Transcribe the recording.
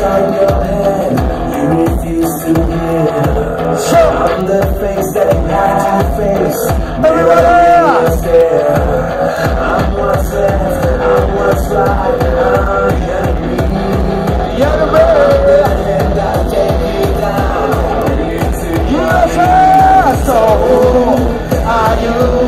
in your head, you refuse to hear. I'm the face that you had to face. Mirror. I'm what's left, I'm what's right, I'm enemy. You're the hand that take you down, and you took Yes, sir. So, Are you